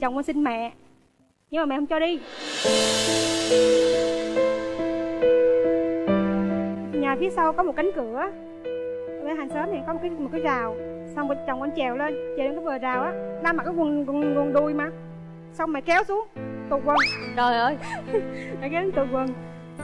chồng con xin mẹ. Nhưng mà mẹ không cho đi. Nhà phía sau có một cánh cửa. Bên hàng xóm thì có một cái một cái rào. Xong rồi chồng con trèo lên trèo lên cái bờ rào á. Đang mặc cái quần quần, quần đuôi mà. Xong mày kéo xuống. Tụt quần. Trời ơi. Mày kéo xuống tụt quần.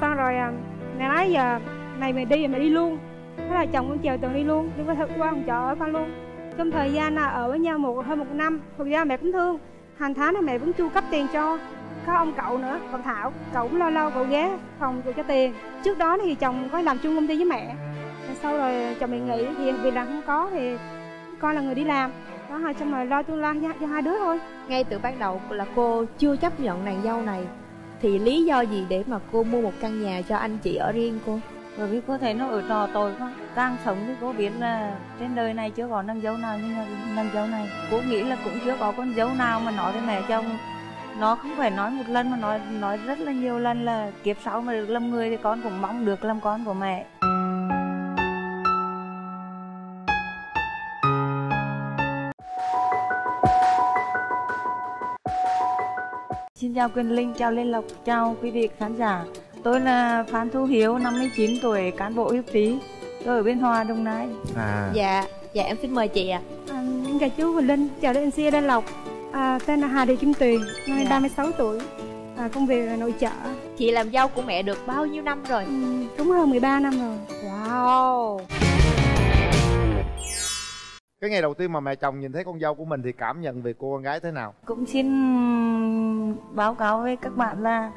Xong rồi à, mẹ nói giờ này mày đi mày đi luôn. Thế là chồng con trèo tường đi luôn. Đi qua thực qua phòng trọ ở pha luôn trong thời gian là ở với nhau một hơn một năm thực ra mẹ cũng thương hàng tháng này mẹ vẫn chu cấp tiền cho có ông cậu nữa còn thảo. Cậu cũng lo lo, cậu ghé phòng cậu cho tiền. Trước đó thì chồng có làm chung công ty với mẹ. Sau rồi chồng mình nghỉ thì vì là không có thì con là người đi làm. Đó hai xong rồi lo tương lai cho, cho hai đứa thôi. Ngay từ ban đầu là cô chưa chấp nhận nàng dâu này. Thì lý do gì để mà cô mua một căn nhà cho anh chị ở riêng cô? Bởi vì cô thấy nó ở trò tội quá càng sống thì cô biết là trên đời này chưa có nàng dâu nào như nàng dâu này. Cô nghĩ là cũng chưa có con dâu nào mà nói với mẹ chồng. Nó không phải nói một lần mà nói nói rất là nhiều lần là kiếp sau mà được làm người thì con cũng mong được làm con của mẹ. Xin chào Quyền Linh, chào Lê Lộc, chào quý vị khán giả. Tôi là Phan Thu Hiếu, 59 tuổi, cán bộ ưu tí Tôi ở bên Hòa, Đồng Nai à. Dạ, dạ em xin mời chị ạ à. à, Chào chú Quỳnh Linh, chào anh Lê Lộc à, Tên là Hà Thị Kim Tuyền, năm nay dạ. 36 tuổi à, Công việc là nội trợ Chị làm dâu của mẹ được bao nhiêu năm rồi? Ừ, đúng hơn 13 năm rồi Wow cái ngày đầu tiên mà mẹ chồng nhìn thấy con dâu của mình thì cảm nhận về cô con gái thế nào cũng xin báo cáo với các bạn là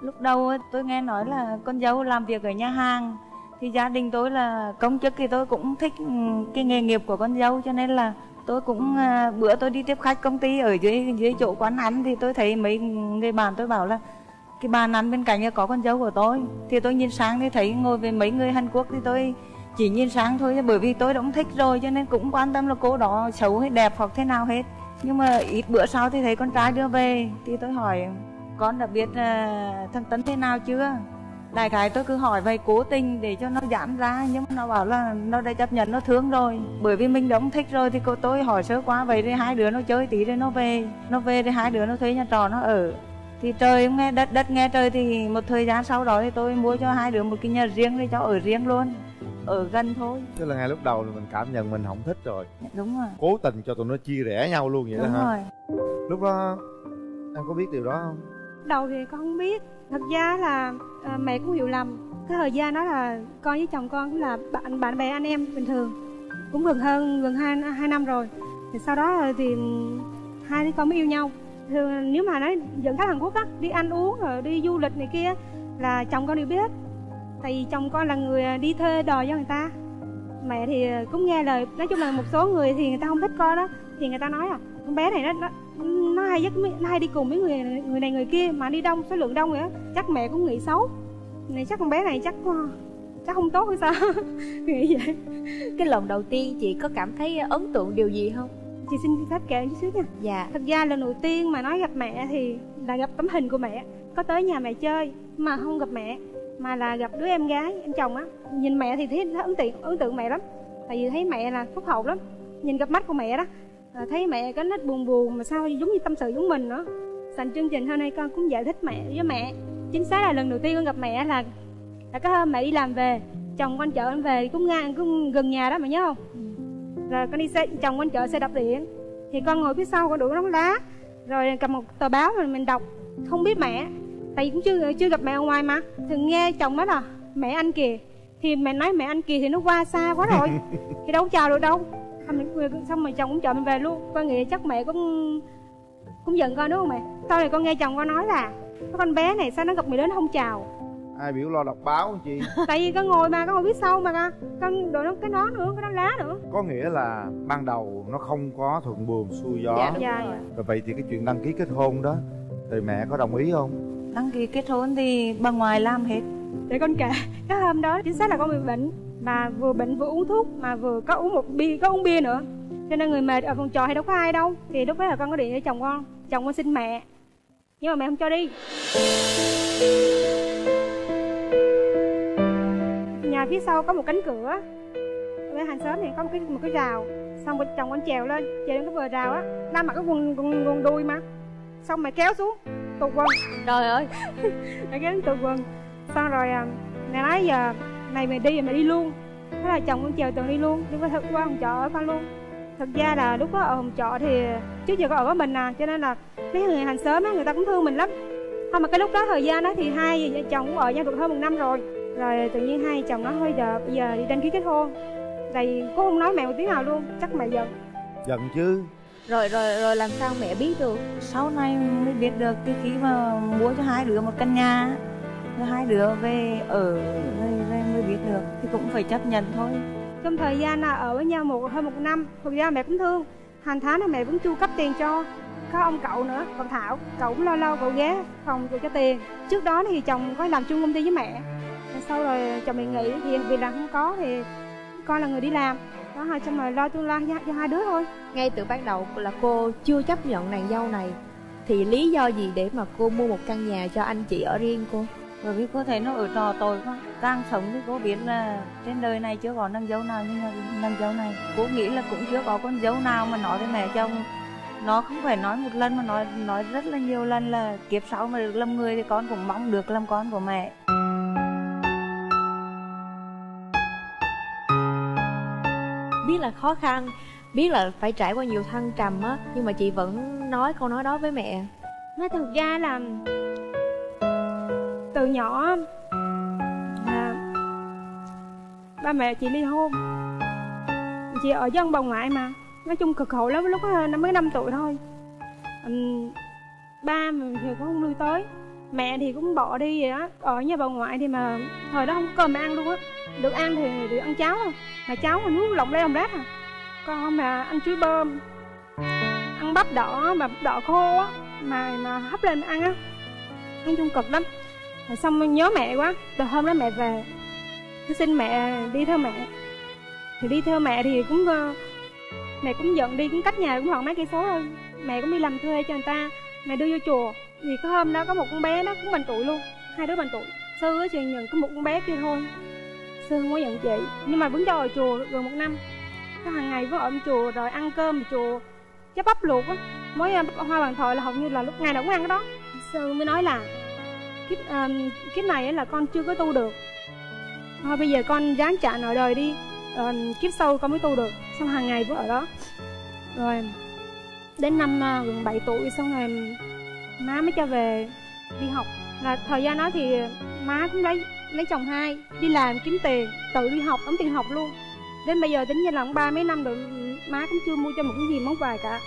lúc đầu tôi nghe nói là con dâu làm việc ở nhà hàng, thì gia đình tôi là, công chức thì tôi cũng thích ừ, cái nghề nghiệp của con dâu, cho nên là tôi cũng à, bữa tôi đi tiếp khách công ty ở dưới dưới chỗ quán ăn thì tôi thấy mấy người bạn tôi bảo là, cái bàn ăn bên cạnh có con dâu của tôi. Thì tôi nhìn sáng thì thấy ngồi với mấy người Hàn Quốc thì tôi chỉ nhìn sáng thôi, bởi vì tôi cũng thích rồi, cho nên cũng quan tâm là cô đó xấu hay đẹp hoặc thế nào hết. Nhưng mà ít bữa sau thì thấy con trai đưa về, thì tôi hỏi con đã biết uh, thằng tấn thế nào chưa? Đại khái tôi cứ hỏi vậy cố tình để cho nó giảm ra nhưng mà nó bảo là nó đã chấp nhận nó thương rồi. Bởi vì mình đã thích rồi thì cô tôi hỏi sơ quá vậy thì hai đứa nó chơi tí rồi nó về. Nó về thì hai đứa nó thuê nhà trọ nó ở. Thì trời nghe đất đất nghe trời thì một thời gian sau đó thì tôi mua cho hai đứa một cái nhà riêng để cho ở riêng luôn. Ở gần thôi. Tức là ngay lúc đầu là mình cảm nhận mình không thích rồi. Đúng rồi. Cố tình cho tụi nó chia rẽ nhau luôn vậy đúng đó hả? rồi. lúc đó em có biết điều đó không đầu thì con không biết. Thật ra là à, mẹ cũng hiểu lầm. Cái thời gian đó là con với chồng con cũng là bạn bạn bè anh em bình thường. Cũng gần hơn gần hai hai năm rồi. Thì sau đó thì hai đứa con mới yêu nhau. Thường nếu mà nói dẫn khách Hàn Quốc á đi ăn uống rồi đi du lịch này kia là chồng con đều biết. Tại vì chồng con là người à, đi thuê đò cho người ta. Mẹ thì à, cũng nghe lời nói chung là một số người thì người ta không thích con đó thì người ta nói à con bé này nó, nó hay dắt hay đi cùng với người người này người kia mà đi đông số lượng đông nữa chắc mẹ cũng nghĩ xấu. Này chắc con bé này chắc chắc không tốt hay sao? Nghĩ vậy. Cái lần đầu tiên chị có cảm thấy ấn tượng điều gì không? Chị xin phép kể chút xíu nha. Dạ. Thật ra lần đầu tiên mà nói gặp mẹ thì là gặp tấm hình của mẹ. Có tới nhà mẹ chơi mà không gặp mẹ mà là gặp đứa em gái em chồng á. Nhìn mẹ thì thấy ấn tượng ấn tượng mẹ lắm. Tại vì thấy mẹ là phúc hậu lắm. Nhìn gặp mắt của mẹ đó thấy mẹ có nét buồn buồn mà sao giống như tâm sự giống mình nữa. Thành chương trình hôm nay con cũng giải thích mẹ với mẹ. Chính xác là lần đầu tiên con gặp mẹ là là cái hôm mẹ đi làm về chồng con chở em về cũng ngang cũng gần nhà đó mẹ nhớ không? Rồi con đi xe chồng con chở xe đạp điện. Thì con ngồi phía sau con đuổi nóng lá rồi cầm một tờ báo rồi mình đọc. Không biết mẹ tại vì cũng chưa chưa gặp mẹ ở ngoài mà. Thường nghe chồng nói là mẹ anh kìa. Thì mẹ nói mẹ anh kìa thì nó qua xa quá rồi. Thì đâu chào được đâu xong rồi chồng cũng chọn mình về luôn. Con nghĩ chắc mẹ cũng cũng giận con đúng không mẹ? Sau này con nghe chồng con nói là con bé này sao nó gặp người đến không chào? Ai biểu lo đọc báo chị? Tại vì con ngồi mà con ngồi biết sau mà con đội nó cái nón nữa cái nón lá nữa. Có nghĩa là ban đầu nó không có thuận buồm xuôi gió. Dạ, dạ, dạ. rồi vậy thì cái chuyện đăng ký kết hôn đó thì mẹ có đồng ý không? Đăng ký kết hôn thì bà ngoài làm hết. Để con kể cái hôm đó chính xác là con bị bệnh mà vừa bệnh vừa uống thuốc mà vừa có uống một bia có uống bia nữa. Cho nên người mệt ở phòng trò hay đâu có ai đâu. Thì lúc đó là con có điện cho chồng con chồng con xin mẹ. Nhưng mà mẹ không cho đi. Nhà phía sau có một cánh cửa. Bên hàng xóm thì có một cái một cái rào. Xong rồi chồng con trèo lên trèo lên cái bờ rào á. Đang mặc cái quần quần, quần đuôi mà. Xong mẹ kéo xuống tụt quần. Trời ơi. Mẹ kéo xuống tụt quần. Xong rồi à, mẹ nói giờ này mày đi mày đi luôn. Thế là chồng con chờ tường đi luôn. Đi qua thực qua phòng trọ ở con luôn. Thực ra là lúc đó ở phòng trọ thì trước giờ có ở có mình à cho nên là mấy người hàng xóm á người ta cũng thương mình lắm. Không mà cái lúc đó thời gian đó thì hai vợ chồng cũng ở nhau được hơn một năm rồi. Rồi tự nhiên hai chồng nói thôi giờ bây giờ đi đăng ký kết hôn. Tại cũng không nói mẹ một tiếng nào luôn chắc mẹ giận. Giận chứ. Rồi rồi rồi làm sao mẹ biết được? Sau này mới biết được cái khi mà mua cho hai đứa một căn nhà hai đứa về ở rồi, rồi mới biết được thì cũng phải chấp nhận thôi. Trong thời gian là ở với nhau một hơn một năm thực ra mẹ cũng thương. Hàng tháng là mẹ vẫn chu cấp tiền cho có ông cậu nữa còn thảo. Cậu cũng lâu lâu cậu ghé phòng cậu cho tiền. Trước đó thì chồng có làm chung công ty với mẹ. Rồi sau rồi chồng mình nghỉ thì vì là không có thì con là người đi làm. Đó hai xong rồi lo tương lai cho, cho hai đứa thôi. Ngay từ ban đầu là cô chưa chấp nhận nàng dâu này. Thì lý do gì để mà cô mua một căn nhà cho anh chị ở riêng cô bởi vì cô thấy nó ở trò tội quá. Càng sống thì cô biết là trên đời này chưa có nàng dâu nào như nàng dâu này cô nghĩ là cũng chưa có con dâu nào mà nói với mẹ chồng. Nó không phải nói một lần mà nói nói rất là nhiều lần là kiếp sau mà được làm người thì con cũng mong được làm con của mẹ. Biết là khó khăn biết là phải trải qua nhiều thăng trầm á nhưng mà chị vẫn nói câu nói đó với mẹ. Nói thực ra là từ nhỏ à, ba mẹ chị ly hôn. Chị ở với ông bà ngoại mà nói chung cực khổ lắm lúc năm mấy năm tuổi thôi. Ừm, ba mình thì cũng không nuôi tới mẹ thì cũng bỏ đi vậy đó ở nhà bà ngoại thì mà thời đó không có cơm ăn luôn á. Được ăn thì được ăn cháo thôi mà cháo mà nước lọc lấy lòng rác à. Con mà ăn chuối bơm ăn bắp đỏ mà bắp đỏ khô á mà mà hấp lên ăn á. Nói chung cực lắm rồi xong nhớ mẹ quá. Từ hôm đó mẹ về, cứ xin mẹ đi theo mẹ. Thì đi theo mẹ thì cũng ờ, mẹ cũng giận đi, cũng cách nhà cũng khoảng mấy cây số thôi. Mẹ cũng đi làm thuê cho người ta, mẹ đưa vô chùa. Thì có hôm đó có một con bé nó cũng bằng tuổi luôn, hai đứa bằng tuổi sư á chị nhận có một con bé kia thôi. Sư không có nhận chị. Nhưng mà vẫn cho ở chùa gần một năm. Có hàng ngày vẫn ở trong chùa rồi ăn cơm ở chùa. Cháo bắp luộc á. Mới ờ, hoa bàn thờ là hầu như là lúc ngày nào cũng ăn cái đó. Sư mới nói là kiếp à, kiếp này là con chưa có tu được. Thôi bây giờ con ráng trả nợ đời đi. À, kiếp sau con mới tu được. Xong hàng ngày vẫn ở đó. Rồi đến năm à, gần 7 tuổi xong rồi má mới cho về đi học. Và thời gian đó thì má cũng lấy lấy chồng hai đi làm kiếm tiền tự đi học đóng tiền học luôn. Đến bây giờ tính ra là cũng ba mấy năm rồi má cũng chưa mua cho một cái gì món quà cả.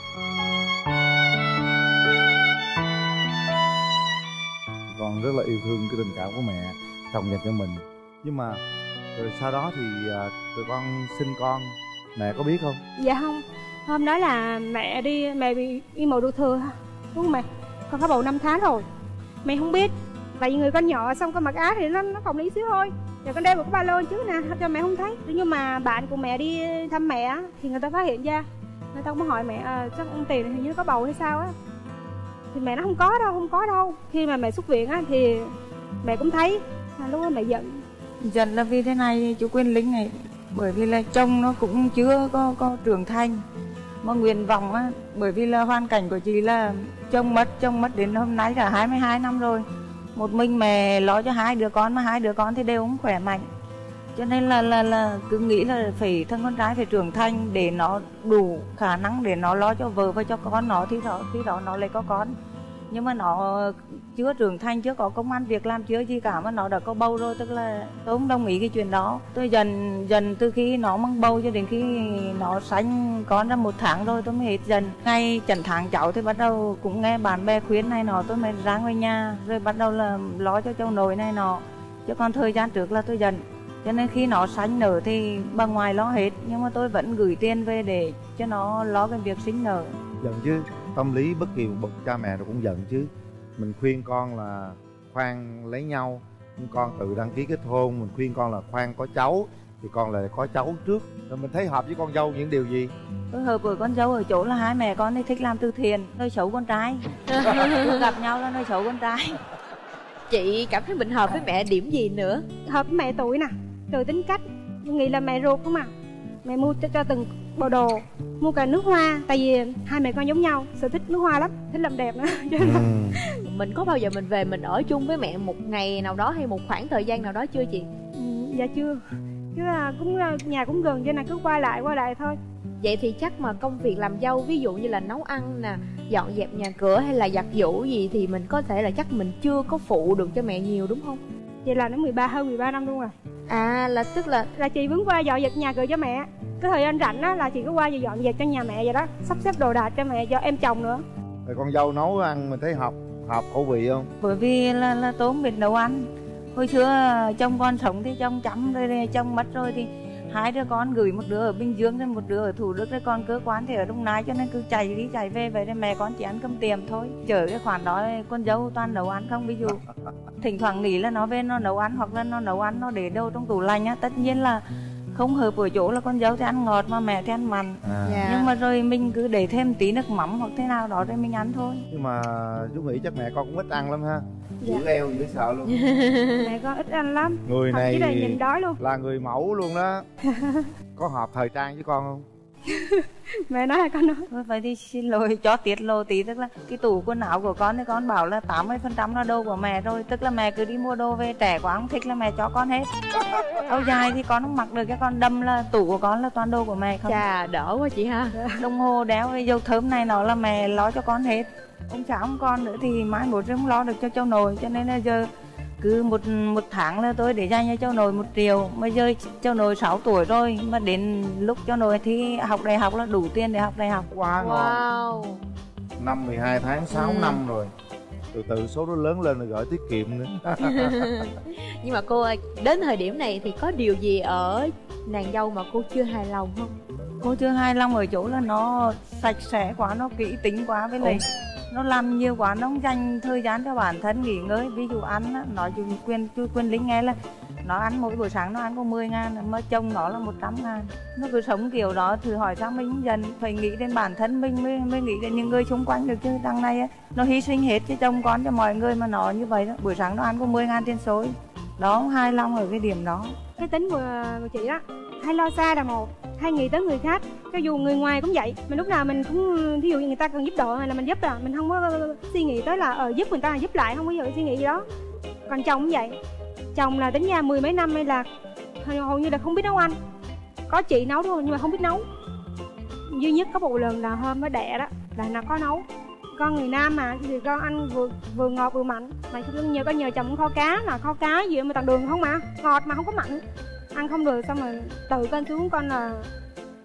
Con rất là yêu thương cái tình cảm của mẹ chồng dành cho mình. Nhưng mà rồi sau đó thì à, tụi con sinh con mẹ có biết không? Dạ không. Hôm đó là mẹ đi mẹ bị đi mổ đột thừa đúng không mẹ? Con có bầu 5 tháng rồi. Mẹ không biết. Tại vì người con nhỏ xong con mặc áo thì nó nó phòng lý xíu thôi. Rồi con đeo một cái ba lô trước nè cho mẹ không thấy. Nhưng mà bạn của mẹ đi thăm mẹ thì người ta phát hiện ra. Người ta cũng hỏi mẹ à, chắc ông tiền hình như có bầu hay sao á? Thì mẹ nó không có đâu không có đâu. Khi mà mẹ xuất viện á thì mẹ cũng thấy à, lúc đó mẹ giận. Giận là vì thế này chú Quyên lính này bởi vì là chồng nó cũng chưa có có trưởng thành. Mà nguyện vọng á bởi vì là hoàn cảnh của chị là chồng mất chồng mất đến hôm nay cả 22 năm rồi. Một mình mẹ lo cho hai đứa con mà hai đứa con thì đều không khỏe mạnh cho nên là là là cứ nghĩ là phải thân con trai phải trưởng thành để nó đủ khả năng để nó lo cho vợ và cho con nó, thì đó, khi đó nó lại có con. Nhưng mà nó chưa trưởng thành, chưa có công an việc làm, chưa gì cả mà nó đã có bầu rồi, tức là tôi không đồng ý cái chuyện đó. Tôi dần dần từ khi nó mang bầu cho đến khi nó sanh con ra một tháng rồi, tôi mới hết dần. Ngay trần tháng cháu thì bắt đầu cũng nghe bạn bè khuyến này nọ, tôi mới ra ngoài nhà, rồi bắt đầu là lo cho cháu nội này nọ. Chứ còn thời gian trước là tôi dần cho nên khi nó sanh nở thì bà ngoài lo hết nhưng mà tôi vẫn gửi tiền về để cho nó lo cái việc sinh nở. Giận chứ tâm lý bất kỳ một bậc cha mẹ nào cũng giận chứ. Mình khuyên con là khoan lấy nhau nhưng con tự đăng ký kết hôn mình khuyên con là khoan có cháu thì con lại có cháu trước. Rồi mình thấy hợp với con dâu những điều gì? Tôi hợp với con dâu ở chỗ là hai mẹ con thì thích làm từ thiện nơi xấu con trai. Gặp nhau là nơi xấu con trai. Chị cảm thấy mình hợp với mẹ điểm gì nữa? Hợp với mẹ tuổi nè từ tính cách nghĩ là mẹ ruột không à. Mẹ mua cho, cho từng bộ đồ mua cả nước hoa tại vì hai mẹ con giống nhau sở thích nước hoa lắm thích làm đẹp nữa. Cho nên là ừ. mình có bao giờ mình về mình ở chung với mẹ một ngày nào đó hay một khoảng thời gian nào đó chưa chị? Ừ, dạ chưa. Chứ là cũng nhà cũng gần cho nên cứ qua lại qua lại thôi. Vậy thì chắc mà công việc làm dâu ví dụ như là nấu ăn nè dọn dẹp nhà cửa hay là giặt giũ gì thì mình có thể là chắc mình chưa có phụ được cho mẹ nhiều đúng không? Vậy là nó 13 hơn 13 năm luôn rồi à là tức là là chị vẫn qua dọn dẹp nhà cửa cho mẹ. Cái thời gian rảnh á là chị cứ qua và dọn dẹp cho nhà mẹ vậy đó. Sắp xếp đồ đạc cho mẹ cho em chồng nữa. Rồi con dâu nấu ăn mình thấy hợp hợp khẩu vị không? Bởi vì là là không biết nấu ăn. Hồi xưa chồng con sống thì chồng chăm rồi rồi chồng mất rồi thì hai đứa con gửi một đứa ở bình dương rồi một đứa ở thủ đức rồi con cơ quan thì ở đông nai cho nên cứ chạy đi chạy về vậy nên mẹ con chỉ ăn cơm tiệm thôi. Chở cái khoản đó con dâu toàn nấu ăn không? Ví dụ thỉnh thoảng nghỉ là nó về nó nấu ăn hoặc là nó nấu ăn nó để đâu trong tủ lạnh á. Tất nhiên là không hợp ở chỗ là con dâu thì ăn ngọt mà mẹ thì ăn mặn. À. Dạ. nhưng mà rồi mình cứ để thêm tí nước mắm hoặc thế nào đó rồi mình ăn thôi. Nhưng mà chú nghĩ chắc mẹ con cũng ít ăn lắm ha. Dạ. giữ eo dễ sợ luôn. Mẹ con ít ăn lắm. Người thậm này là nhìn đói luôn. là người mẫu luôn đó. Có hợp thời trang với con không mẹ nói con nói. Thôi vậy thì xin lỗi cho tiết lộ tí tức là cái tủ quần áo của con thì con bảo là 80% phần trăm là đồ của mẹ rồi tức là mẹ cứ đi mua đồ về trẻ quá không thích là mẹ cho con hết. Lâu dài thì con không mặc được cái con đâm là tủ của con là toàn đồ của mẹ không? Chà đỡ quá chị ha. Đồng hồ đéo hay dầu thơm này nó là mẹ lo cho con hết. Ông cháu ông con nữa thì mai một không lo được cho châu nội cho nên là giờ cứ một một tháng là tôi để dành cho châu nội một triệu. Mà giờ châu nội 6 tuổi rồi mà đến lúc châu nội thì học đại học là đủ tiền để học đại học. Quá ngon. Wow. Năm 12 tháng 6 Ừ. năm rồi. Từ từ số đó lớn lên rồi gửi tiết kiệm nữa. Nhưng mà cô ơi đến thời điểm này thì có điều gì ở nàng dâu mà cô chưa hài lòng không? Cô chưa hài lòng ở chỗ là nó sạch sẽ quá nó kỹ tính quá với lại nó làm nhiều quá nó không dành thời gian cho bản thân nghỉ ngơi. Ví dụ ăn á, nói chung quyền chú quyền lính nghe là nó ăn mỗi buổi sáng nó ăn có 10 ngàn mà chồng nó là 100 ngàn. Nó cứ sống kiểu đó thử hỏi sao mình dần phải nghĩ đến bản thân mình mới, mới nghĩ đến những người xung quanh được chứ. Đằng này á, nó hy sinh hết cho chồng con cho mọi người mà nó như vậy đó. Buổi sáng nó ăn có 10 ngàn tiền xối đó hai long ở cái điểm đó. Cái tính của, của chị đó hay lo xa là một hay nghĩ tới người khác cho dù người ngoài cũng vậy. Mình lúc nào mình cũng thí dụ như người ta cần giúp đỡ hay là mình giúp là mình không có suy nghĩ tới là ờ, giúp người ta là giúp lại không có giờ suy nghĩ gì đó. Còn chồng cũng vậy. Chồng là tính ra mười mấy năm hay là hầu như là không biết nấu ăn. Có chị nấu thôi nhưng mà không biết nấu. Duy nhất có một lần là hôm mới đẻ đó là nó có nấu con người nam mà thì con ăn vừa vừa ngọt vừa mặn. Mà không nhờ có nhờ chồng kho cá mà kho cá gì mà toàn đường không mà ngọt mà không có mặn. Ăn không được xong rồi từ con xuống con là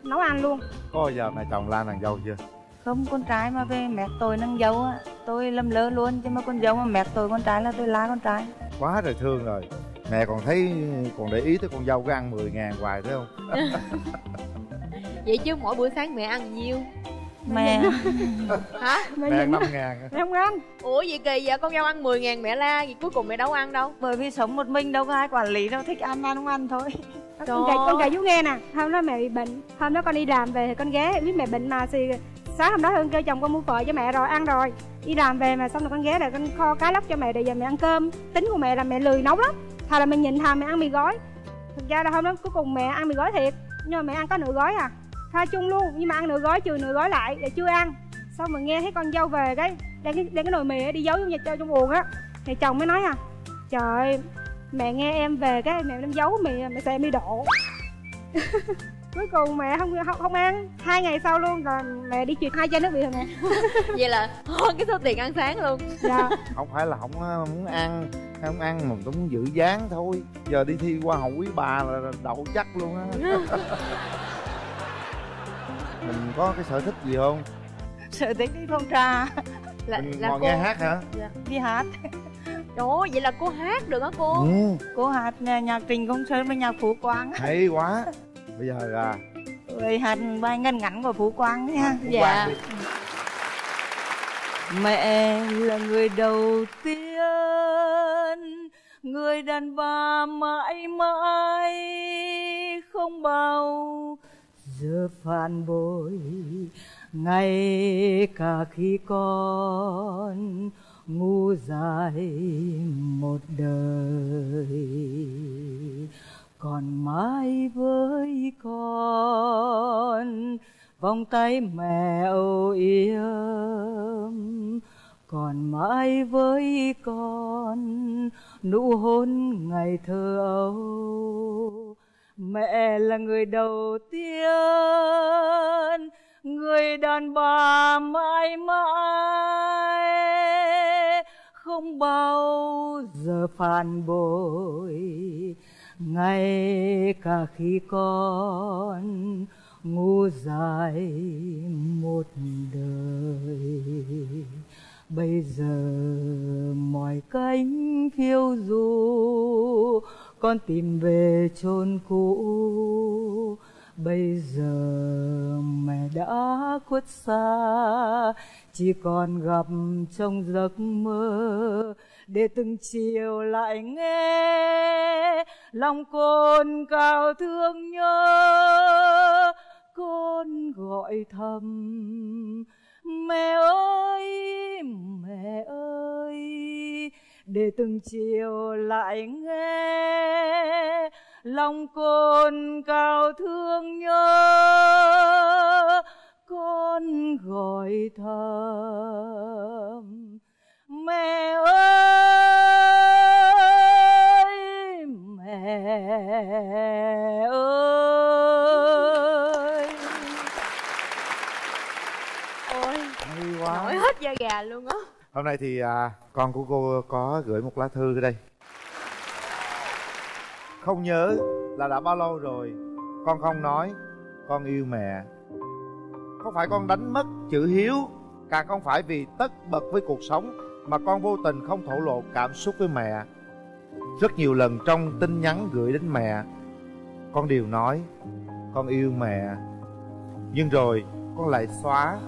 nấu ăn luôn. Có bao giờ mẹ chồng la nàng dâu chưa? Không con trai mà về mẹ tôi nâng dâu á. Tôi lầm lỡ luôn chứ mà con dâu mà mẹ tôi con trai là tôi la con trai. Quá trời thương rồi. Mẹ còn thấy còn để ý tới con dâu có ăn 10 ngàn hoài thấy không? Vậy chứ mỗi bữa sáng mẹ ăn nhiêu mẹ. hả? Mẹ năm. ngàn. Mẹ không ăn ủa vậy kỳ vậy? Con dâu ăn 10 ngàn mẹ la vậy cuối cùng mẹ đâu ăn đâu. Bởi vì sống một mình đâu có ai quản lý đâu thích ăn ăn không ăn thôi. Con kể con kể chú nghe nè hôm đó mẹ bị bệnh hôm đó con đi làm về thì con ghé biết mẹ bệnh mà thì sáng hôm đó con kêu chồng con mua phở cho mẹ rồi ăn rồi. Đi làm về mà xong rồi con ghé rồi con kho cá lóc cho mẹ để giờ mẹ ăn cơm. Tính của mẹ là mẹ lười nấu lắm. Thà là mẹ nhịn thà mẹ ăn mì gói. Thực ra là hôm đó cuối cùng mẹ ăn mì gói thiệt nhưng mà mẹ ăn có nửa gói à tha chung luôn nhưng mà ăn nửa gói trừ nửa gói lại để chưa ăn. Xong rồi nghe thấy con dâu về cái đem cái, đem cái nồi mì ấy đi giấu trong nhà trong buồng á. Thì chồng mới nói à trời ơi, mẹ nghe em về cái mẹ đem giấu mì mẹ sợ em đi độ cuối cùng mẹ không không, không ăn. Hai ngày sau luôn rồi mẹ đi chuyển hai chai nước bị rồi mẹ. Vậy là hơn cái số tiền ăn sáng luôn. Dạ. Không phải là không muốn ăn hay không ăn mà muốn giữ dáng thôi. Giờ đi thi hoa hậu quý bà là đậu chắc luôn á mình có cái sở thích gì không? Sợ thích đi phong trà. Là mình là ngồi cô nghe hát hả? Đi hát. Trời ơi vậy là cô hát được hả cô? Ừ, cô hát nhà- nhạc trình công sơn với nhạc phú quang. Hay quá. Bây giờ là rồi hát bài ngân ngắn của phú quang nha dạ. mẹ là người đầu tiên người đàn bà mãi mãi không bao giờ phản bội, ngay cả khi con ngu dài một đời. Còn mãi với con, vòng tay mẹ âu yếm. Còn mãi với con, nụ hôn ngày thơ ấu mẹ là người đầu tiên, người đàn bà mãi mãi, không bao giờ phản bội. Ngay cả khi con ngu dài một đời, bây giờ mọi cánh phiêu du con tìm về chôn cũ. Bây giờ mẹ đã khuất xa, chỉ còn gặp trong giấc mơ. Để từng chiều lại nghe, lòng con cao thương nhớ. Con gọi thầm, mẹ ơi mẹ ơi để từng chiều lại nghe lòng con cao thương nhớ con gọi thầm mẹ ơi mẹ ơi. Ôi hay quá. nổi hết da gà luôn á hôm nay thì à, con của cô có gửi một lá thư đây. Không nhớ là đã bao lâu rồi con không nói con yêu mẹ. Không phải con đánh mất chữ hiếu càng không phải vì tất bật với cuộc sống mà con vô tình không thổ lộ cảm xúc với mẹ. Rất nhiều lần trong tin nhắn gửi đến mẹ con đều nói con yêu mẹ. Nhưng rồi con lại xóa.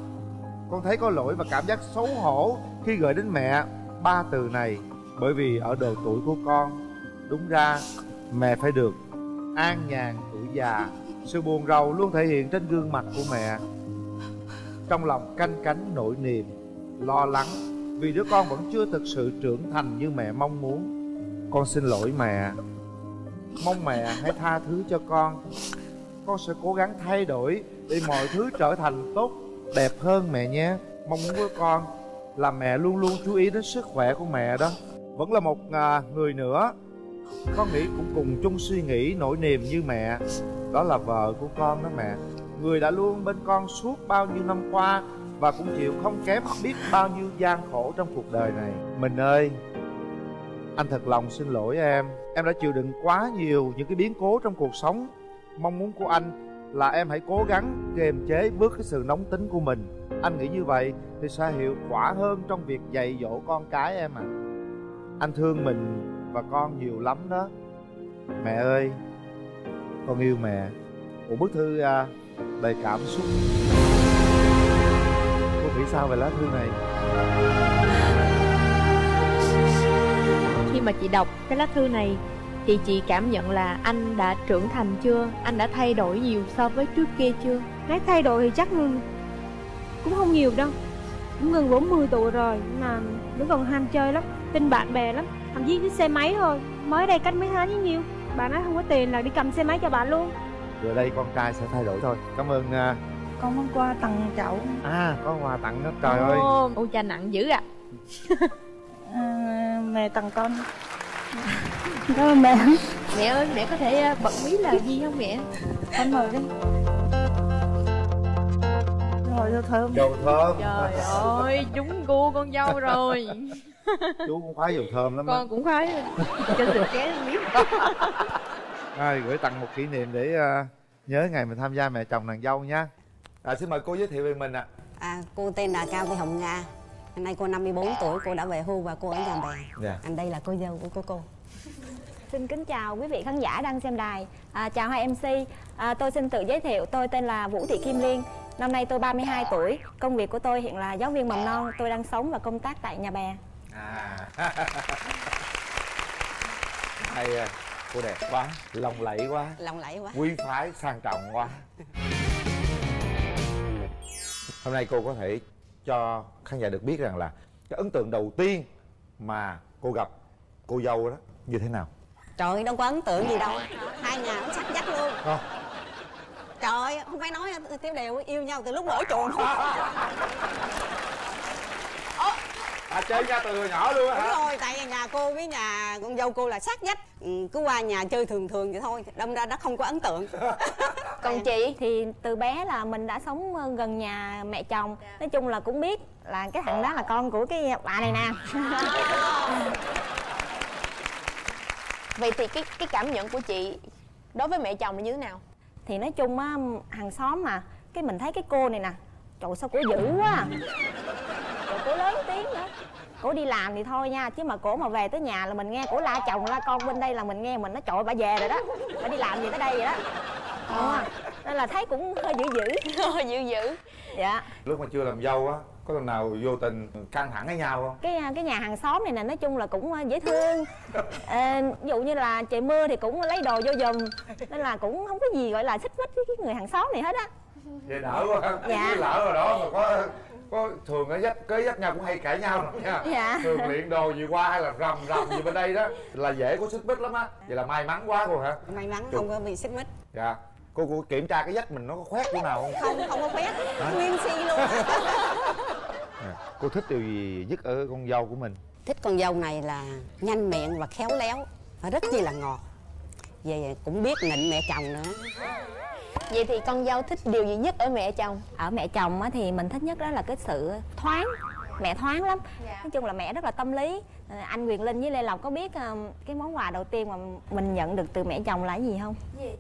Con thấy có lỗi và cảm giác xấu hổ khi gửi đến mẹ ba từ này, bởi vì ở độ tuổi của con, đúng ra mẹ phải được an nhàn, tuổi già. Sự buồn rầu luôn thể hiện trên gương mặt của mẹ. Trong lòng canh cánh, nỗi niềm, lo lắng, vì đứa con vẫn chưa thực sự trưởng thành như mẹ mong muốn. Con xin lỗi mẹ. Mong mẹ hãy tha thứ cho con. Con sẽ cố gắng thay đổi để mọi thứ trở thành tốt, đẹp hơn mẹ nhé. Mong muốn của con là mẹ luôn luôn chú ý đến sức khỏe của mẹ đó. Vẫn là một à, người nữa. Con nghĩ cũng cùng chung suy nghĩ nỗi niềm như mẹ. Đó là vợ của con đó mẹ. Người đã luôn bên con suốt bao nhiêu năm qua và cũng chịu không kém biết bao nhiêu gian khổ trong cuộc đời này. Mình ơi anh thật lòng xin lỗi em. Em đã chịu đựng quá nhiều những cái biến cố trong cuộc sống. Mong muốn của anh là em hãy cố gắng kiềm chế bớt cái sự nóng tính của mình. Anh nghĩ như vậy thì sẽ hiệu quả hơn trong việc dạy dỗ con cái em à anh thương mình và con nhiều lắm đó. Mẹ ơi con yêu mẹ. Một bức thư à, đầy cảm xúc. Cô nghĩ sao về lá thư này? Khi mà chị đọc cái lá thư này thì chị cảm nhận là anh đã trưởng thành chưa? Anh đã thay đổi nhiều so với trước kia chưa? Nói thay đổi thì chắc cũng không nhiều đâu. Cũng gần 40 tuổi rồi mà vẫn còn ham chơi lắm tin bạn bè lắm. Thậm chí cái xe máy thôi mới đây cách mấy tháng với nhiêu. Bạn nói không có tiền là đi cầm xe máy cho bạn luôn. Rồi đây con trai sẽ thay đổi thôi. Cảm ơn à, con hôm qua tặng cháu. À có quà tặng đó. Trời ơi. Ồ, ôi cha nặng dữ à. À, mẹ tặng con cảm ơn mẹ. Mẹ ơi mẹ có thể ờ, bật mí là gì không mẹ? Con mời đi. Rồi dâu thơm. Dầu thơm. Trời ơi trúng gu con dâu rồi. Chú cũng khoái dầu thơm lắm con cũng khoái. Cho sự ké miếng. À, gửi tặng một kỷ niệm để à, nhớ ngày mình tham gia mẹ chồng nàng dâu nha. À, xin mời cô giới thiệu về mình ạ. À, cô tên là Cao Thị Hồng Nga Năm nay cô 54 tuổi, cô đã về hưu và cô ở nhà bè Dạ. Anh đây là cô dâu của cô cô. Xin kính chào quý vị khán giả đang xem đài. À, Chào hai MC à, Tôi xin tự giới thiệu tôi tên là Vũ Thị Kim Liên. Năm nay tôi 32 tuổi. Công việc của tôi hiện là giáo viên mầm non. Tôi đang sống và công tác tại nhà bè. À. Hay à, cô đẹp quá lộng lẫy quá. Lòng lẫy quá. Quý phái sang trọng quá. Hôm nay cô có thể cho khán giả được biết rằng là cái ấn tượng đầu tiên mà cô gặp cô dâu đó như thế nào? Trời ơi, đâu có ấn tượng gì đâu. Hai nhà nó sắc dách luôn. Không. trời ơi không phải nói tiêu đều yêu nhau từ lúc mở chuồng à chơi nhau từ hồi nhỏ luôn á đúng hả rồi tại nhà cô với nhà con dâu cô là sát dách. Ừ, cứ qua nhà chơi thường thường vậy thôi đâm ra nó không có ấn tượng còn chị? thì từ bé là mình đã sống ờ, gần nhà mẹ chồng. Nói chung là cũng biết là cái thằng đó là con của cái bà này nè. Vậy thì cái cái cảm nhận của chị đối với mẹ chồng là như thế nào? Thì nói chung á hàng xóm mà cái mình thấy cái cô này nè trời sao cổ dữ quá. Rồi cổ lớn tiếng nữa. Cổ đi làm thì thôi nha chứ mà cổ mà về tới nhà là mình nghe cổ la chồng la con bên đây là mình nghe mình nói trời bà về rồi đó. Bà đi làm gì tới đây vậy đó Ờ, nên là thấy cũng hơi dữ dữ. Dữ dữ. Dạ. Lúc mà chưa làm dâu á có lần nào vô tình căng thẳng với nhau không? Cái cái nhà hàng xóm này nè nói chung là cũng ờ, dễ thương. À, ví dụ như là trời mưa thì cũng lấy đồ vô giùm nên là cũng không có gì gọi là xích mích với cái người hàng xóm này hết á. Vậy đỡ quá. Dạ. Lỡ rồi đó mà có có thường ở dắt kế dắt nhau cũng hay cãi nhau lắm nha. Dạ. thường luyện đồ gì qua hay là rầm rầm gì bên đây đó là dễ có xích mích lắm á. Vậy là may mắn quá rồi hả? May mắn không có bị xích mích. Dạ cô, cô kiểm tra cái dắt mình nó có khoét chỗ nào không? Không không có khoét. Nguyên si luôn. À, cô thích điều gì nhất ở con dâu của mình? Thích con dâu này là nhanh miệng và khéo léo và rất chi là ngọt. Về cũng biết nịnh mẹ chồng nữa. Vậy thì con dâu thích điều gì nhất ở mẹ chồng? Ở mẹ chồng á thì mình thích nhất đó là cái sự thoáng. Mẹ thoáng lắm. Nói chung là mẹ rất là tâm lý. Ờ, anh quyền linh với lê lộc có biết ờ, cái món quà đầu tiên mà mình nhận được từ mẹ chồng là cái gì không? Gì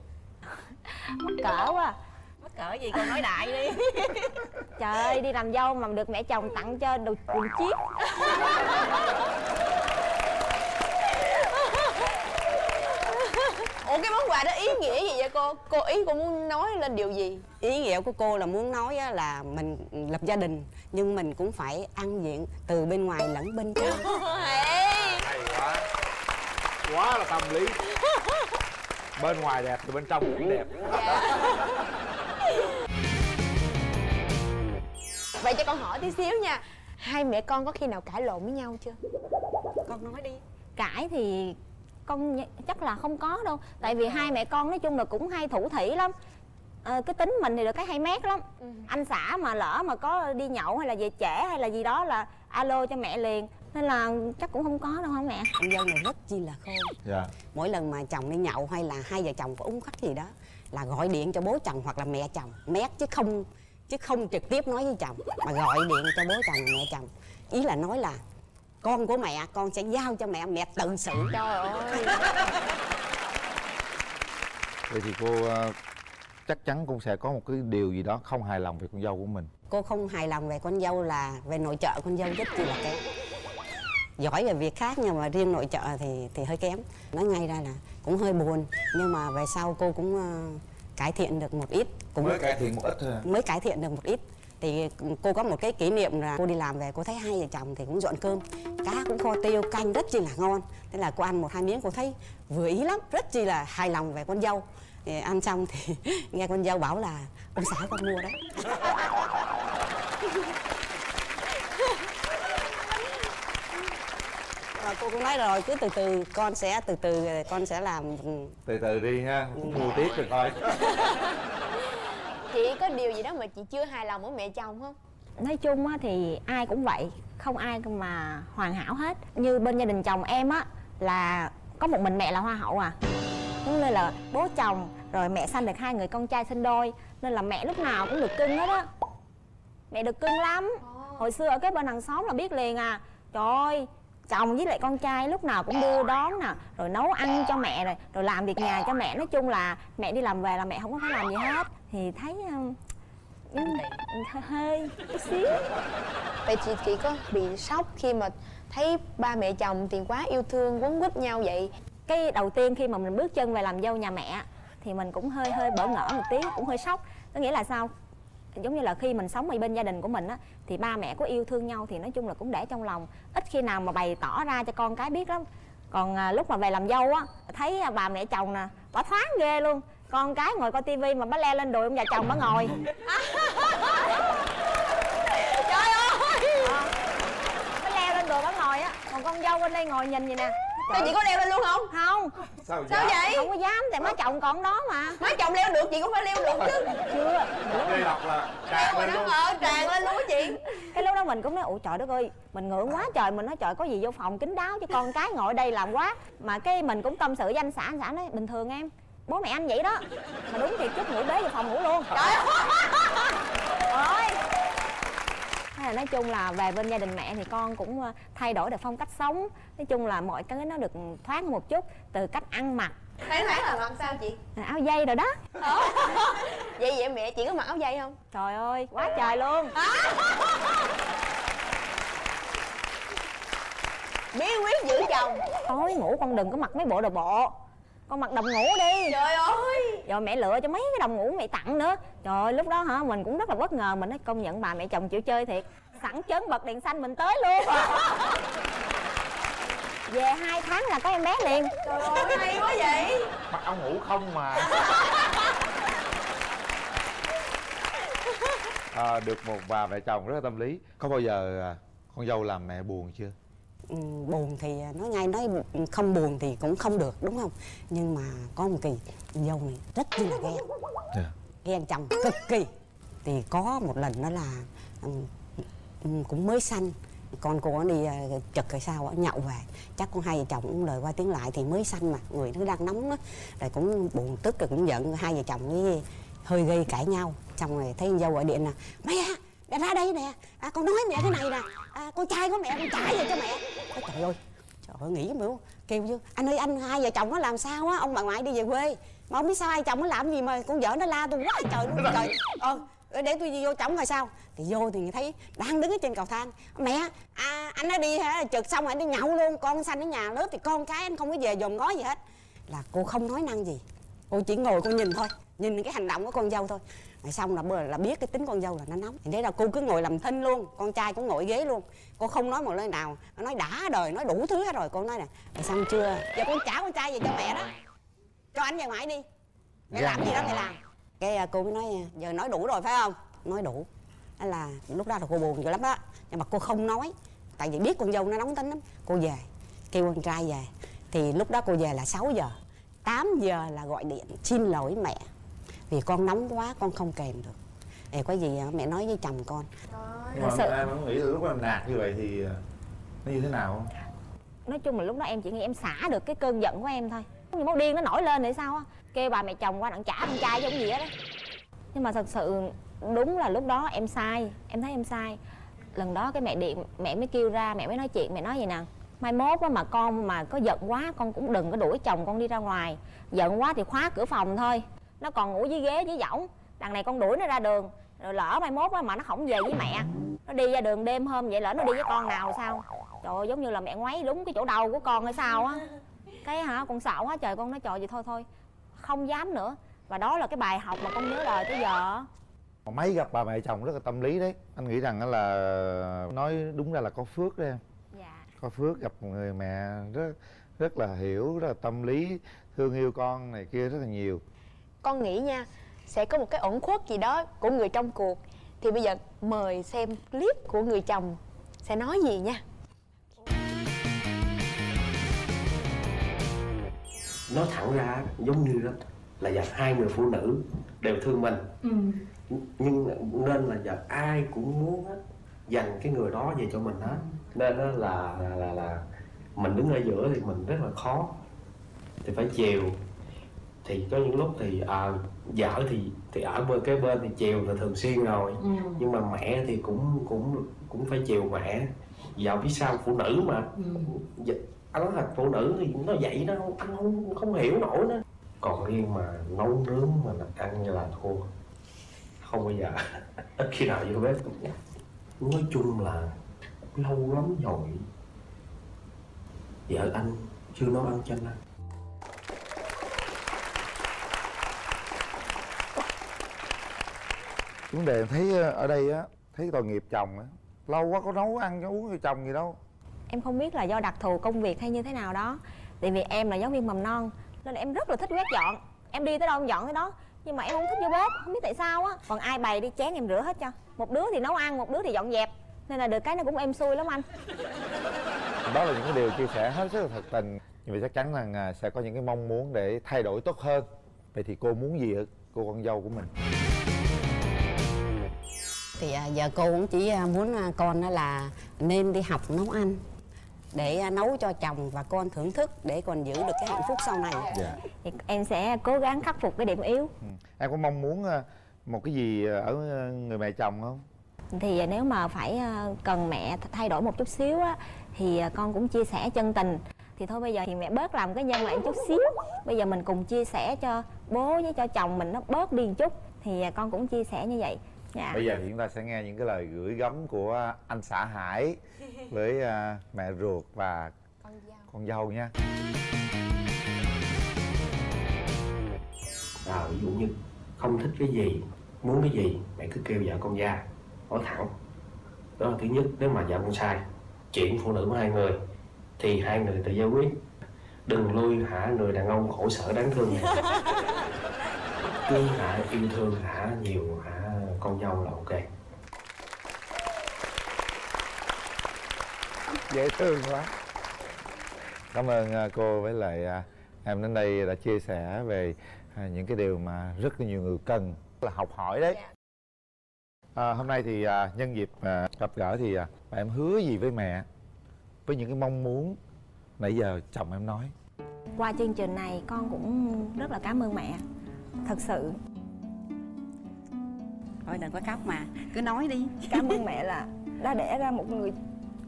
mắc cỡ quá. Mắc cỡ gì con nói đại đi. Trời ơi đi làm dâu mà được mẹ chồng tặng cho đồ quần chiếc. Ủa cái món quà đó ý nghĩa gì vậy cô? Cô ý cô muốn nói lên điều gì? Ý nghĩa của cô là muốn nói á là mình lập gia đình nhưng mình cũng phải ăn diện từ bên ngoài lẫn bên trong. Hay quá. Quá là tâm lý bên ngoài đẹp thì bên trong cũng đẹp. Vậy cho con hỏi tí xíu nha. Hai mẹ con có khi nào cãi lộn với nhau chưa? Con nói đi. Cãi thì con chắc là không có đâu. Tại vì hai mẹ con nói chung là cũng hay thủ thỉ lắm. Ờ, cái tính mình thì được cái hay mét lắm. Anh xã mà lỡ mà có đi nhậu hay là về trễ hay là gì đó là alo cho mẹ liền nên là chắc cũng không có đâu hả mẹ? Con dâu này rất chi là khôn. Dạ. Mỗi lần mà chồng đi nhậu hay là hai vợ chồng có uống khách gì đó là gọi điện cho bố chồng hoặc là mẹ chồng. Mét chứ không chứ không trực tiếp nói với chồng mà gọi điện cho bố chồng mẹ chồng. Ý là nói là con của mẹ con sẽ giao cho mẹ mẹ tự xử. Trời ơi. Vậy thì cô ờ, chắc chắn cũng sẽ có một cái điều gì đó không hài lòng về con dâu của mình. Cô không hài lòng về con dâu là về nội trợ con dâu rất chi là kém giỏi về việc khác nhưng mà riêng nội trợ thì thì hơi kém. Nói ngay ra là cũng hơi buồn nhưng mà về sau cô cũng ờ, cải thiện được một ít. Cũng mới cải thiện một ít thôi à. mới cải thiện được một ít. Thì cô có một cái kỷ niệm là cô đi làm về cô thấy hai vợ chồng thì cũng dọn cơm. Cá cũng kho tiêu canh rất chi là ngon. Thế là cô ăn một hai miếng cô thấy vừa ý lắm rất chi là hài lòng về con dâu. Thì ăn xong thì nghe con dâu bảo là ông xã con mua đấy cô cũng nói rồi cứ từ từ con sẽ từ từ con sẽ làm. Từ từ đi ha mua tiếp rồi thôi. Chị có điều gì đó mà chị chưa hài lòng ở mẹ chồng không? Nói chung á thì ai cũng vậy không ai mà hoàn hảo hết. Như bên gia đình chồng em á là có một mình mẹ là hoa hậu à. Như là bố chồng rồi mẹ sanh được hai người con trai sinh đôi nên là mẹ lúc nào cũng được cưng hết á. Mẹ được cưng lắm. Hồi xưa ở cái bên hàng xóm là biết liền à. Trời ơi chồng với lại con trai lúc nào cũng đưa đón nè rồi nấu ăn cho mẹ rồi rồi làm việc nhà cho mẹ. Nói chung là mẹ đi làm về là mẹ không có phải làm gì hết. Thì thấy um, ừ, hơi hơi chút xíu. Vậy chị chị có bị sốc khi mà thấy ba mẹ chồng thì quá yêu thương quấn quýt nhau vậy? Cái đầu tiên khi mà mình bước chân về làm dâu nhà mẹ thì mình cũng hơi hơi bỡ ngỡ một tí cũng hơi sốc. Có nghĩa là sao giống như là khi mình sống ở bên gia đình của mình á thì ba mẹ có yêu thương nhau thì nói chung là cũng để trong lòng. Ít khi nào mà bày tỏ ra cho con cái biết lắm. Còn à, lúc mà về làm dâu á thấy à, bà mẹ chồng nè bà thoáng ghê luôn. Con cái ngồi coi tivi mà bà leo lên đùi ông già chồng bà ngồi. Trời ơi! Bà leo lên đùi bà ngồi á. Còn con dâu bên đây ngồi nhìn vậy nè Thế chị có leo lên luôn không? không. Sao, Sao dạ? vậy? không có dám tại má chồng còn đó mà. Má chồng leo được chị cũng phải leo được chứ. Chưa Lê Lộc là Leo tràn rồi lên luôn. ờ tràn lên luôn á chị. Cái lúc đó mình cũng nói ủa trời đất ơi mình ngưỡng quá trời. Mình nói trời có gì vô phòng kín đáo cho con cái ngồi đây làm quá. Mà cái mình cũng tâm sự với anh xã anh xã nói bình thường em bố mẹ anh vậy đó. Mà đúng thiệt chút ngủ bế vào phòng ngủ luôn. Trời ơi Hay là nói chung là về bên gia đình mẹ thì con cũng ờ, thay đổi được phong cách sống. Nói chung là mọi cái nó được thoáng một chút từ cách ăn mặc. Thấy thấy là làm sao chị? áo dây rồi đó. Vậy vậy mẹ chị có mặc áo dây không? trời ơi quá trời luôn. Bí quyết giữ chồng. Tối ngủ con đừng có mặc mấy bộ đồ bộ con mặc đồng ngủ đi. Trời ơi. Rồi mẹ lựa cho mấy cái đồng ngủ mẹ tặng nữa. Trời ơi lúc đó hả mình cũng rất là bất ngờ mình nói công nhận bà mẹ chồng chịu chơi thiệt. Sẵn chớn bật đèn xanh mình tới luôn. Về hai tháng là có em bé liền. Trời ơi hay quá vậy. Mặc áo ngủ không mà. À, được một bà mẹ chồng rất là tâm lý. Có bao giờ à, con dâu làm mẹ buồn chưa buồn thì nói ngay nói không buồn thì cũng không được đúng không? Nhưng mà có một kỳ dâu này rất là ghen. Dạ. ghen chồng cực kỳ. Thì có một lần đó là ừ, ừ, cũng mới sanh con cô đi ờ, trực hay sao á nhậu về. Chắc con hai vợ chồng cũng lời qua tiếng lại thì mới sanh mà người nó đang nóng á. Rồi cũng buồn tức rồi cũng giận hai vợ chồng với hơi gây cãi nhau. Xong rồi thấy dâu gọi điện nè mẹ ra đây nè. À, con nói mẹ cái này nè. À, con trai của mẹ con trả về cho mẹ. À, trời ơi. Trời ơi nghĩ mà kêu chứ anh ơi anh hai vợ chồng nó làm sao á? Ông bà ngoại đi về quê. Mà không biết sao hai chồng nó làm gì mà con vợ nó la tôi quá trời luôn. Trời. Ờ, ờ để tôi vô chồng rồi sao. Thì vô thì thấy đang đứng ở trên cầu thang. Mẹ à, anh nó đi hả? Trực xong rồi anh đi nhậu luôn. Con sanh ở nhà lớp thì con cái anh không có về dòm ngó gì hết. Là cô không nói năng gì. Cô chỉ ngồi cô nhìn thôi. Nhìn cái hành động của con dâu thôi xong là bữa là biết cái tính con dâu là nó nóng. Thì thế là cô cứ ngồi làm thinh luôn. Con trai cũng ngồi ghế luôn. Cô không nói một lời nào. Nó nói đã đời nói đủ thứ hết rồi. Cô nói nè rồi xong chưa? Giờ con trả con trai về cho mẹ đó. Cho anh về ngoại đi. Mẹ làm gì đó mẹ làm. Cái à, cô mới nói giờ nói đủ rồi phải không? Nói đủ. Là lúc đó là cô buồn dữ lắm đó. Nhưng mà cô không nói. Tại vì biết con dâu nó nóng tính lắm. Cô về kêu con trai về. Thì lúc đó cô về là 6 giờ. 8 giờ là gọi điện xin lỗi mẹ vì con nóng quá con không kèm được. Để có gì mẹ nói với chồng con. Nhưng Thật mà sự- em không nghĩ là lúc em nạt như vậy thì à, nó như thế nào không? Nói chung là lúc đó em chỉ nghĩ em xả được cái cơn giận của em thôi. Như máu điên nó nổi lên thì sao á? Kêu bà mẹ chồng qua đặng trả con trai giống gì á đó. Nhưng mà thật sự đúng là lúc đó em sai em thấy em sai. Lần đó cái mẹ điện mẹ mới kêu ra mẹ mới nói chuyện mẹ nói vậy nè? Mai mốt á mà con mà có giận quá con cũng đừng có đuổi chồng con đi ra ngoài. Giận quá thì khóa cửa phòng thôi nó còn ngủ dưới ghế dưới võng. Đằng này con đuổi nó ra đường rồi lỡ mai mốt á mà nó không về với mẹ. Nó đi ra đường đêm hôm vậy lỡ nó đi với con nào sao? Trời ơi giống như là mẹ ngoáy đúng cái chỗ đầu của con hay sao á. Cái hả con sợ quá trời con nói trời vậy thôi thôi. Không dám nữa. Và đó là cái bài học mà con nhớ đời tới giờ mấy gặp bà mẹ chồng rất là tâm lý đấy. Anh nghĩ rằng là nói đúng ra là có phước đấy em. Dạ. Có phước gặp một người mẹ rất rất là hiểu rất là tâm lý thương yêu con này kia rất là nhiều Con nghĩ nha Sẽ có một cái ẩn khuất gì đó của người trong cuộc. Thì bây giờ mời xem clip của người chồng Sẽ nói gì nha. Nói thẳng ra giống như đó là giờ hai người phụ nữ đều thương mình. Nhưng nên là giờ ai cũng muốn hết dành cái người đó về cho mình hết. Nên đó là là là, là mình đứng ở giữa thì mình rất là khó. Thì phải chiều thì có những lúc thì à, vợ thì thì ở bên cái bên thì chiều là thường xuyên rồi. Nhưng mà mẹ thì cũng cũng cũng phải chiều mẹ. Dạo phía sau phụ nữ mà. Dạ, anh nói thật phụ nữ thì nó vậy đó anh không không hiểu nổi nữa. Còn riêng mà nấu nướng mà ăn như là thua. Không bao giờ. Ít khi nào vô bếp nói chung là lâu lắm rồi. Vợ anh chưa nấu ăn cho anh vấn đề thấy ở đây á thấy tội nghiệp chồng á lâu quá có nấu ăn cho uống cho chồng gì đâu. Em không biết là do đặc thù công việc hay như thế nào đó. Tại vì em là giáo viên mầm non nên là em rất là thích quét dọn. Em đi tới đâu em dọn tới đó nhưng mà em không thích vô bếp không biết tại sao á. Còn ai bày đi chén em rửa hết cho. Một đứa thì nấu ăn một đứa thì dọn dẹp nên là được cái nó cũng êm xuôi lắm anh. Đó là những cái điều chia sẻ hết sức là thật tình. Nhưng mà chắc chắn rằng à, sẽ có những cái mong muốn để thay đổi tốt hơn. Vậy thì cô muốn gì cô con dâu của mình thì à, giờ cô cũng chỉ à, muốn à, con đó là nên đi học nấu ăn để nấu cho chồng và con thưởng thức để còn giữ được cái hạnh phúc sau này. Dạ. Thì em sẽ cố gắng khắc phục cái điểm yếu. Ừ. em có mong muốn một cái gì ở người mẹ chồng không? Thì nếu mà phải cần mẹ thay đổi một chút xíu á thì con cũng chia sẻ chân tình. Thì thôi bây giờ thì mẹ bớt làm cái nhân lại chút xíu. Bây giờ mình cùng chia sẻ cho bố với cho chồng mình nó bớt đi một chút. Thì con cũng chia sẻ như vậy dạ. Bây giờ thì chúng ta sẽ nghe những cái lời gửi gắm của anh xã Hải với à, mẹ ruột và con dâu. nha. À, ví dụ như không thích cái gì muốn cái gì mẹ cứ kêu vợ con ra nói thẳng. Đó là thứ nhất nếu mà vợ con sai chuyện phụ nữ của hai người thì hai người tự giải quyết. Đừng lui hả người đàn ông khổ sở đáng thương này. Cứ hả yêu thương hả nhiều hả con dâu là ok. Dễ thương quá. Cảm ơn à, cô. Với lại à, em đến đây đã chia sẻ về à, những cái điều mà rất là nhiều người cần là học hỏi đấy. À, hôm nay thì à, nhân dịp à, gặp gỡ thì à, em hứa gì với mẹ với những cái mong muốn nãy giờ chồng em nói? Qua chương trình này con cũng rất là cảm ơn mẹ thật sự thôi đừng có khóc mà cứ nói đi. Cảm ơn mẹ là đã đẻ ra một người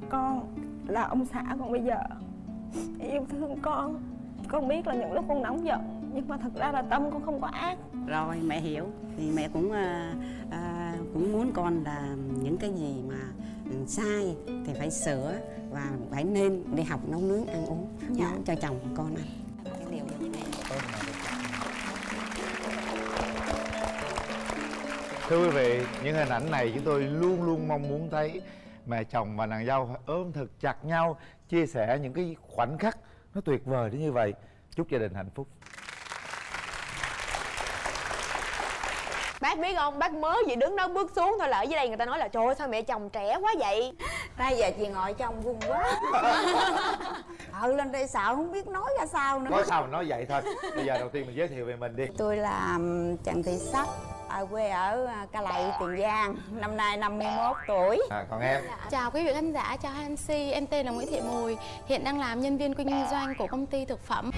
con là ông xã con bây giờ. Yêu thương con. Con biết là những lúc con nóng giận nhưng mà thật ra là tâm con không có ác. Rồi mẹ hiểu. Thì mẹ cũng à, à, cũng muốn con là những cái gì mà sai thì phải sửa và phải nên đi học nấu nướng ăn uống nấu cho chồng con ăn thưa quý vị, những hình ảnh này chúng tôi luôn luôn mong muốn thấy mẹ chồng và nàng dâu ôm thật chặt nhau, chia sẻ những cái khoảnh khắc nó tuyệt vời đến như vậy. Chúc gia đình hạnh phúc. Bác biết không? Bác mới gì đứng đó bước xuống thôi là ở dưới đây người ta nói là trời ơi sao mẹ chồng trẻ quá vậy? Nay giờ chị ngồi trong vùng quá. Ừ lên đây sợ không biết nói ra sao nữa. Nói sao mình nói vậy thôi. Bây giờ đầu tiên mình giới thiệu về mình đi. Tôi là trần thị sắc à, quê ở à, ca lậy tiền giang. Năm nay 51 tuổi. À, còn em? Chào quý vị khán giả, chào hai MC, em tên là Nguyễn Thị Mùi Hiện đang làm nhân viên kinh doanh của công ty thực phẩm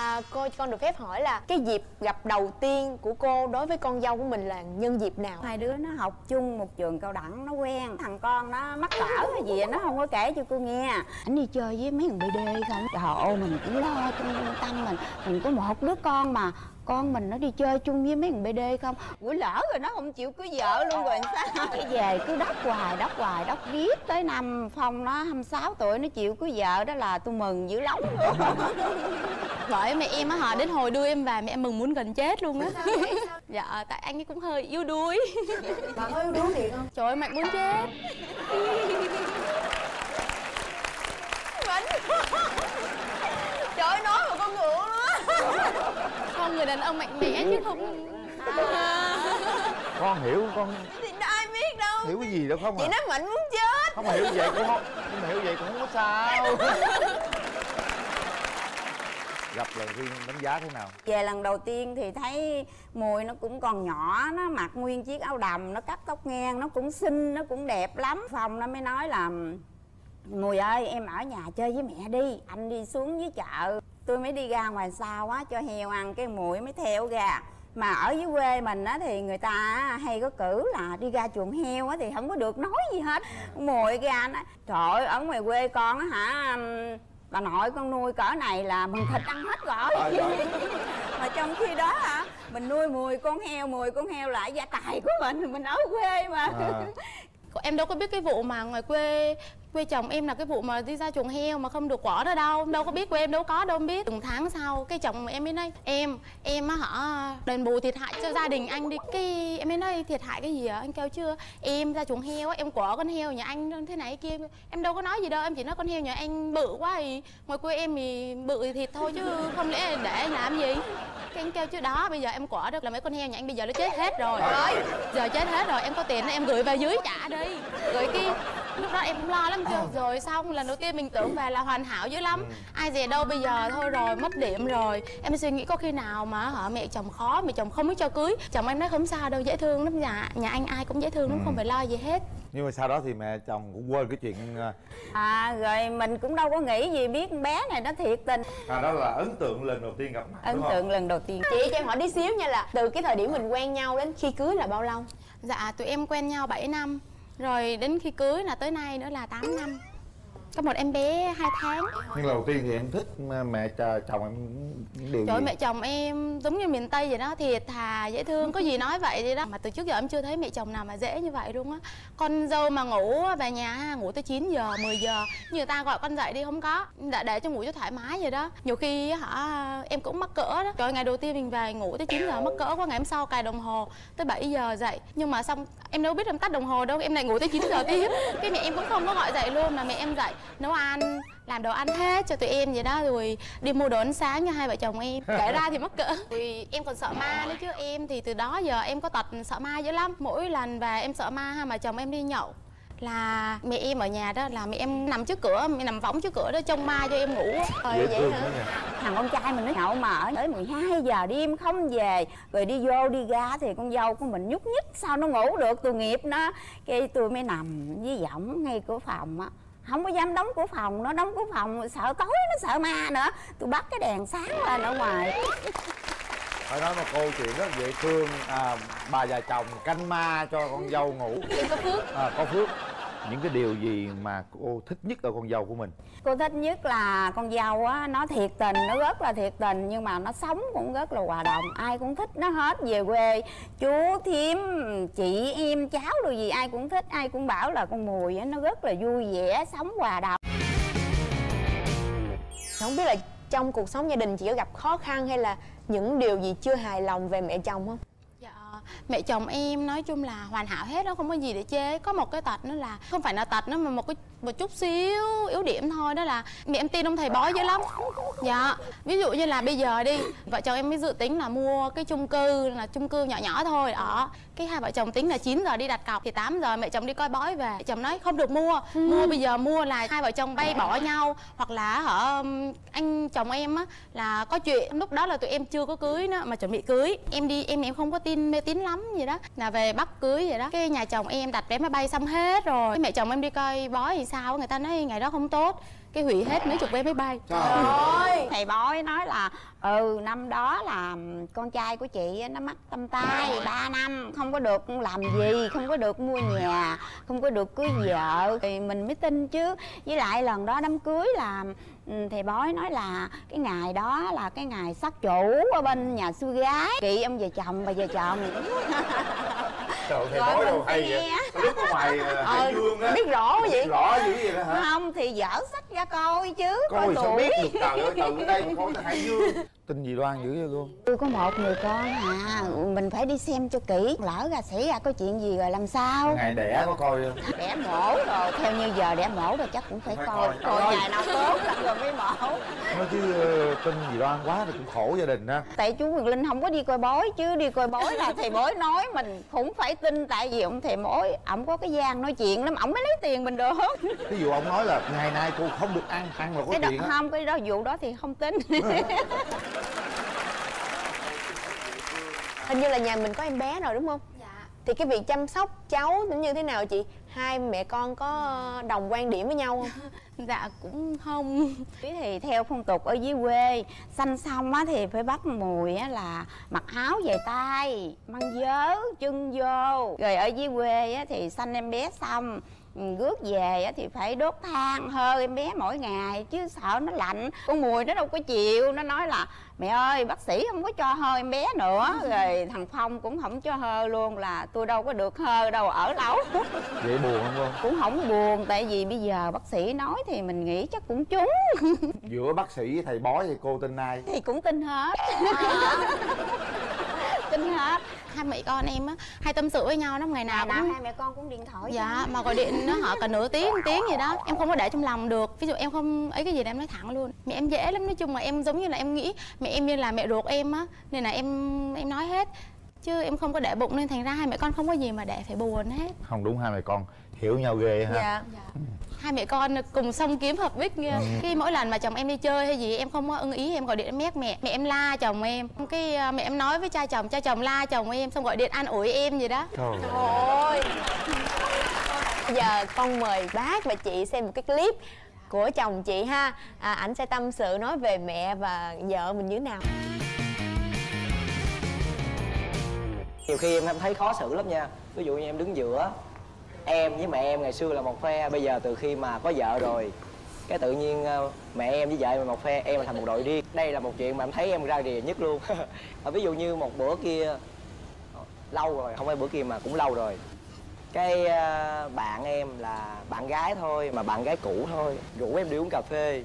à, cô con được phép hỏi là cái dịp gặp đầu tiên của cô đối với con dâu của mình là nhân dịp nào? Hai đứa nó học chung một trường cao đẳng nó quen. Thằng con nó mắc cỡ hay gì nó không có kể cho cô nghe. Anh đi chơi với mấy thằng bd không? Trời ơi mình cũng lo trong tâm mình. Mình có một đứa con mà con mình nó đi chơi chung với mấy thằng bd không? Quỷ lỡ rồi nó không chịu cưới vợ luôn rồi sao? Cái về cứ đốc hoài đốc hoài đốc viết tới năm phong nó 26 tuổi nó chịu cưới vợ đó là tôi mừng dữ lắm. Luôn Bởi mẹ em á họ đến hồi đưa em về mẹ em mừng muốn gần chết luôn á. Dạ tại anh ấy cũng hơi yếu đuối. Bà có yếu đuối thiệt không? Trời ơi mạnh muốn chết Vẫn Trời ơi nói mà con ngượng luôn á Không người đàn ông mạnh mẽ chứ không con hiểu con Thì ai biết đâu. hiểu cái gì đâu không Chị à. nói mạnh muốn chết. Không hiểu vậy cũng không nhưng mà hiểu vậy cũng không có sao. Gặp lần riêng đánh giá thế nào? Về lần đầu tiên thì thấy mùi nó cũng còn nhỏ nó mặc nguyên chiếc áo đầm nó cắt tóc ngang nó cũng xinh nó cũng đẹp lắm. Phòng nó mới nói là mùi ơi em ở nhà chơi với mẹ đi anh đi xuống dưới chợ tôi mới đi ra ngoài sau á cho heo ăn cái mùi mới theo ra. Mà ở dưới quê mình á thì người ta hay có cử là đi ra chuồng heo á thì không có được nói gì hết. Mùi ra nó trời ơi ở ngoài quê con á hả bà nội con nuôi cỡ này là mừng thịt ăn hết rồi. Mà trong khi đó hả mình nuôi mùi con heo mùi con heo là gia tài của mình mình ở quê mà. À, Em đâu có biết cái vụ mà ngoài quê quê chồng em là cái vụ mà đi ra chuồng heo mà không được quả đó đâu. Đâu có biết quê em đâu có đâu biết. Từng tháng sau cái chồng em mới nói em em á hả đền bù thiệt hại cho gia đình anh đi. Cái em mới nói thiệt hại cái gì ạ anh kêu chưa? Em ra chuồng heo á em quả con heo nhà anh thế này kia. Em đâu có nói gì đâu em chỉ nói con heo nhà anh bự quá thì ngoài quê em thì bự thì thịt thôi chứ không lẽ để anh làm gì? Cái anh kêu chứ đó bây giờ em quả được là mấy con heo nhà anh bây giờ nó chết hết rồi. Giờ chết hết rồi em có tiền em gửi vào dưới trả đi. Rồi cái lúc đó em cũng lo lắm chưa? Rồi xong lần đầu tiên mình tưởng về là hoàn hảo dữ lắm. Ai dè đâu bây giờ? Thôi rồi mất điểm rồi. Em suy nghĩ có khi nào mà hả mẹ chồng khó mẹ chồng không muốn cho cưới. Chồng em nói không sao đâu dễ thương lắm nhà nhà anh ai cũng dễ thương lắm Ừ. không phải lo gì hết. Nhưng mà sau đó thì mẹ chồng cũng quên cái chuyện à, à rồi mình cũng đâu có nghĩ gì biết con bé này nó thiệt tình. À, đó là ấn tượng lần đầu tiên gặp mặt ấn đúng không? tượng lần đầu tiên. Chị cho em hỏi tí xíu nha là từ cái thời điểm mình quen nhau đến khi cưới là bao lâu? Dạ tụi em quen nhau 7 năm rồi đến khi cưới là tới nay nữa là 8 năm có một em bé 2 tháng. Nhưng lần đầu tiên thì em thích mẹ cha- chồng em những điều Trời gì mẹ chồng em giống như miền Tây vậy đó Thiệt thà, dễ thương, có gì nói vậy vậy đó. Mà từ trước giờ em chưa thấy mẹ chồng nào mà dễ như vậy luôn á. Con dâu mà ngủ về nhà ngủ tới 9 giờ, 10 giờ người ta gọi con dậy đi không có. Đã để cho ngủ cho thoải mái vậy đó. Nhiều khi hả em cũng mắc cỡ đó. Trời ngày đầu tiên mình về ngủ tới 9 giờ mắc cỡ quá Ngày hôm sau cài đồng hồ tới 7 giờ dậy. Nhưng mà xong em đâu biết em tắt đồng hồ đâu Em lại ngủ tới 9 giờ tiếp. Cái mẹ em cũng không có gọi dậy luôn Mà mẹ em dậy nấu ăn làm đồ ăn hết cho tụi em vậy đó rồi đi mua đồ ăn sáng cho hai vợ chồng em. Kể ra thì mắc cỡ. Vì em còn sợ ma nữa chứ. Em thì từ đó giờ em có tật sợ ma dữ lắm. Mỗi lần về em sợ ma ha mà chồng em đi nhậu là mẹ em ở nhà đó là mẹ em nằm trước cửa mẹ nằm võng trước cửa đó trông ma cho em ngủ. Dễ thương quá nhỉ? thằng con trai mình nó nhậu mà ở tới 12 giờ đêm không về. Rồi đi vô đi ra thì con dâu của mình nhúc nhích sao nó ngủ được? Tội nghiệp nó. Cái tôi mới nằm với giọng ngay cửa phòng á không có dám đóng cửa phòng nó đóng cửa phòng sợ tối nó sợ ma nữa. Tôi bắt cái đèn sáng lên ở ngoài. Phải nói một câu chuyện rất dễ thương. À, bà già chồng canh ma cho con dâu ngủ. Có phước. à, có phước những cái điều gì mà cô thích nhất ở con dâu của mình? Cô thích nhất là con dâu á nó thiệt tình nó rất là thiệt tình nhưng mà nó sống cũng rất là hòa đồng ai cũng thích nó hết về quê chú thím chị em cháu đồ gì ai cũng thích ai cũng bảo là con mùi á nó rất là vui vẻ sống hòa đồng. Không biết là trong cuộc sống gia đình chị có gặp khó khăn hay là những điều gì chưa hài lòng về mẹ chồng không mẹ chồng em nói chung là hoàn hảo hết đó, không có gì để chê. Có một cái tật nữa là, không phải là tật nữa mà một cái, một chút xíu yếu điểm thôi, đó là mẹ em tin ông thầy bói dữ lắm. Dạ ví dụ như là bây giờ đi, vợ chồng em mới dự tính là mua cái chung cư, là chung cư nhỏ nhỏ thôi, đó cái hai vợ chồng tính là 9 giờ đi đặt cọc thì 8 giờ mẹ chồng đi coi bói về. Mẹ chồng nói không được mua. Mua bây giờ mua là hai vợ chồng bay bỏ nhau. Hoặc là hả anh chồng em á là có chuyện. Lúc đó là tụi em chưa có cưới nữa mà chuẩn bị cưới. Em đi em em không có tin mê tín lắm gì đó. Là về bắt cưới vậy đó. Cái nhà chồng em đặt vé máy bay xong hết rồi. Cái mẹ chồng em đi coi bói thì sao người ta nói ngày đó không tốt cái hủy hết mấy chục vé máy bay. Trời Thầy bói nói là Ừ năm đó là con trai của chị á, nó mắc tâm tai 3 năm Không có được làm gì Không có được mua nhà Không có được cưới vợ. Thì mình mới tin chứ. Với lại lần đó đám cưới là ừ, Thầy bói nói là Cái ngày đó là cái ngày sát chủ Ở bên nhà xui gái. Chị ông về chồng bà về chồng. Trời thầy bói đâu hay vậy. nghe. Tôi biết ở ngoài ờ, Hải Ờ, Dương á biết rõ vậy. Biết rõ dữ vậy đó hả? Không thì dở sách ra coi chứ Coi sao tuổi. biết được trời ơi từ đây mà coi Hải Dương Tin gì đoan dữ vậy luôn Tôi có một người con à Mình phải đi xem cho kỹ. Lỡ ra xảy ra có chuyện gì rồi làm sao? Ngày đẻ có coi không? Đẻ mổ rồi Theo như giờ đẻ mổ rồi chắc cũng phải Phải coi. coi. Coi ngày nào tốt rồi mới mổ Nói chứ ờ, tin gì đoan quá thì cũng khổ gia đình á. Tại chú Quyền Linh không có đi coi bói Chứ đi coi bói là thầy bói nói Mình cũng phải tin Tại vì ông thầy bói Ổng có cái gian nói chuyện lắm Ổng mới lấy tiền mình được. Ví dụ ông nói là ngày nay cô không được ăn Ăn là có cái đó, chuyện á. không cái đó vụ đó thì không tin. Hình như là nhà mình có em bé rồi đúng không? Dạ. Thì cái việc chăm sóc cháu nó như thế nào chị hai mẹ con có đồng quan điểm với nhau không? Dạ cũng không. Thì theo phong tục ở dưới quê sanh xong á thì phải bắt mùi á là mặc áo dài tay mang vớ chân vô. Rồi ở dưới quê á thì sanh em bé xong rước về á thì phải đốt than hơi em bé mỗi ngày chứ sợ nó lạnh. Con mùi nó đâu có chịu nó nói là mẹ ơi bác sĩ không có cho hơi em bé nữa. Rồi thằng phong cũng không cho hơi luôn là tôi đâu có được hơi đâu ở lâu. Dễ buồn không cô? cũng không buồn tại vì bây giờ bác sĩ nói thì mình nghĩ chắc cũng trúng. Giữa bác sĩ với thầy bói thì cô tin ai? thì cũng tin hết. Tin hết hai mẹ con em á hay tâm sự với nhau lắm ngày nào nào cũng hai mẹ con cũng điện thoại dạ mà gọi điện nó họ cả nửa tiếng một tiếng gì đó. Em không có để trong lòng được. Ví dụ em không ấy cái gì là em nói thẳng luôn. Mẹ em dễ lắm nói chung là em giống như là em nghĩ mẹ em như là mẹ ruột em á nên là em em nói hết. Chứ em không có để bụng nên thành ra hai mẹ con không có gì mà để phải buồn hết. Không đúng hai mẹ con hiểu nhau ghê ha. Dạ hai mẹ con cùng xong kiếm hợp bích kia. Ừ. cái mỗi lần mà chồng em đi chơi hay gì em không có ưng ý em gọi điện em mét mẹ. Mẹ em la chồng em. Cái à, mẹ em nói với cha chồng cha chồng la chồng em xong gọi điện an ủi em gì đó. Trời Trời ơi. Bây giờ con mời bác và chị xem một cái clip của chồng chị ha. À, Ảnh sẽ tâm sự nói về mẹ và vợ mình như thế nào. Nhiều khi em em thấy khó xử lắm nha. Ví dụ như em đứng giữa em với mẹ em ngày xưa là một phe, bây giờ từ khi mà có vợ rồi, cái tự nhiên ờ, mẹ em với vợ em là một phe, em là thành một đội riêng. Đây là một chuyện mà em thấy em ra rìa nhất luôn. Ờ, ví dụ như một bữa kia ờ, lâu rồi, không phải bữa kia mà cũng lâu rồi. Cái bạn em là bạn gái thôi, mà bạn gái cũ thôi. Rủ em đi uống cà phê.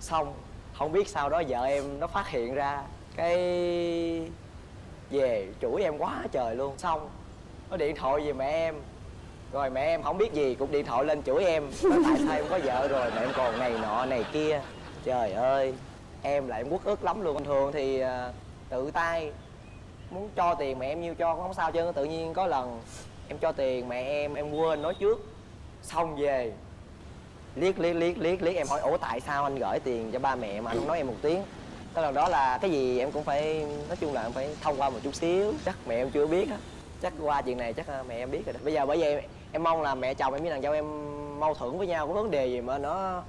Xong, không biết sau đó vợ em nó phát hiện ra cái về chửi em quá trời luôn. Xong, nó điện thoại về mẹ em rồi mẹ em không biết gì cũng điện thoại lên chửi em. Nói tại sao em có vợ rồi mẹ em còn này nọ này kia. Trời ơi em lại em uất ức lắm luôn. Thường thì à, tự tay muốn cho tiền mẹ em nhiêu cho cũng không sao chứ tự nhiên có lần em cho tiền mẹ em em quên nói trước. Xong về liếc liếc liếc liếc liếc em hỏi ủa tại sao anh gửi tiền cho ba mẹ mà anh không nói em một tiếng? Cái lần đó là cái gì em cũng phải nói chung là em phải thông qua một chút xíu. Chắc mẹ em chưa biết á. Chắc qua chuyện này chắc à, mẹ em biết rồi đó. Bây giờ bởi vậy em mong là mẹ chồng em với nàng dâu em mâu thuẫn với nhau có vấn đề gì mà nó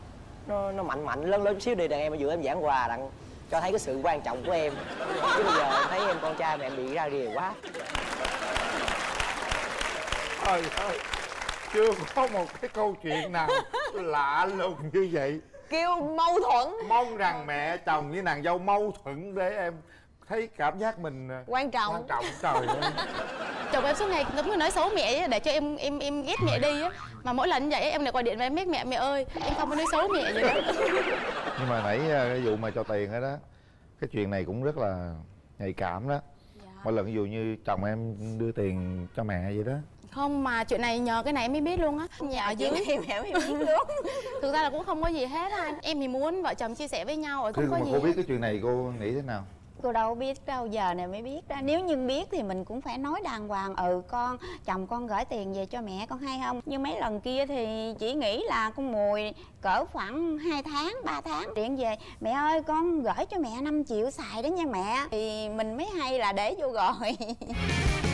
nó nó mạnh mạnh lớn lớn xíu đi đàn em ở giữa em giảng hòa đặng cho thấy cái sự quan trọng của em. Chứ bây giờ em thấy em con trai mà em bị ra rìa quá. Trời ơi chưa có một cái câu chuyện nào lạ lùng như vậy. Kêu mâu thuẫn. Mong rằng mẹ chồng với nàng dâu mâu thuẫn để em thấy cảm giác mình à, Quan trọng. quan trọng. Trời ơi chồng em suốt ngày giống như nói xấu mẹ ấy, để cho em em em ghét mẹ đi á. Mà mỗi lần như vậy em lại gọi điện về em mét mẹ mẹ ơi em không có nói xấu mẹ vậy đó. Nhưng mà nãy à, cái vụ mà cho tiền đó đó cái chuyện này cũng rất là nhạy cảm đó. Mỗi lần ví dụ như chồng em đưa tiền cho mẹ vậy đó. Không mà chuyện này nhờ cái này em mới biết luôn á. Nhà ở dưới. Hiểu hiểu hiểu biết luôn. Thực ra là cũng không có gì hết anh. Em thì muốn vợ chồng chia sẻ với nhau rồi Thế không có mà gì cô hết. biết cái chuyện này cô nghĩ thế nào cô đâu biết, đâu giờ này mới biết đó. Nếu như biết thì mình cũng phải nói đàng hoàng ừ con, chồng con gửi tiền về cho mẹ, con hay không? Nhưng mấy lần kia thì chỉ nghĩ là con mùi cỡ khoảng 2 tháng 3 tháng điện về, mẹ ơi, con gửi cho mẹ 5 triệu xài đó nha mẹ. Thì mình mới hay là để vô rồi.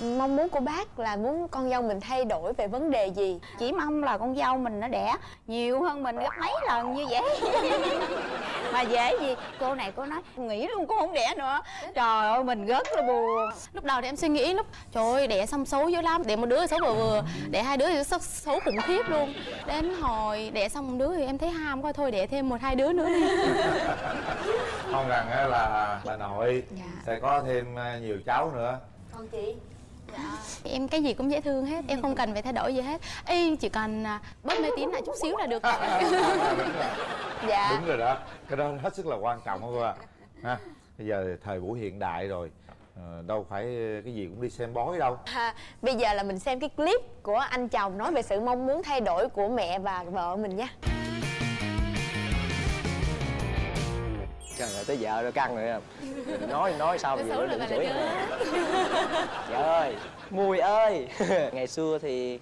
Mong muốn của bác là muốn con dâu mình thay đổi về vấn đề gì? Chỉ mong là con dâu mình nó đẻ nhiều hơn mình gấp mấy lần như vậy. Mà dễ gì? Cô này cô nói nghĩ luôn cô không đẻ nữa. Trời ơi mình rất là buồn. Lúc đầu thì em suy nghĩ lúc trời ơi đẻ xong xấu dữ lắm đẻ một đứa thì xấu vừa vừa đẻ hai đứa thì xấu, xấu khủng khiếp luôn. Đến hồi đẻ xong một đứa thì em thấy ham quá thôi đẻ thêm một hai đứa nữa đi. Mong rằng á là bà nội Dạ. sẽ có thêm à, nhiều cháu nữa. Còn chị em cái gì cũng dễ thương hết em không cần phải thay đổi gì hết. Ê, chỉ cần à, bớt mê tín lại chút xíu là được rồi. Dạ. Đúng rồi đó. Cái đó hết sức là quan trọng cô ạ? Ha. Bây giờ thời buổi hiện đại rồi. Ờ, đâu phải cái gì cũng đi xem bói đâu. À, Bây giờ là mình xem cái clip của anh chồng nói về sự mong muốn thay đổi của mẹ và vợ mình nha ơi tới vợ rồi căng rồi nói nói sao bây giờ đừng chửi trời ơi mùi ơi. Ngày xưa thì